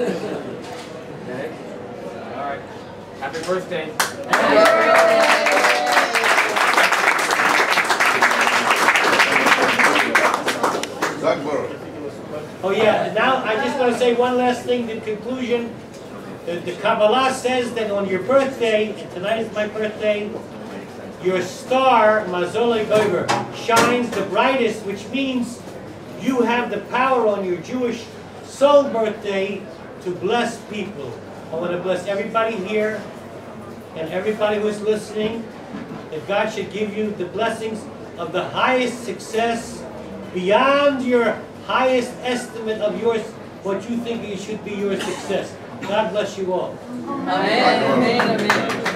Okay? All right. Happy birthday. Oh yeah, now I just want to say one last thing in conclusion. The, the Kabbalah says that on your birthday, and tonight is my birthday, your star, Mazole Goiver, shines the brightest, which means you have the power on your Jewish soul birthday to bless people. I want to bless everybody here and everybody who's listening, that God should give you the blessings of the highest success beyond your highest estimate of yours, what you think it should be your success. God bless you all. Amen, amen, amen.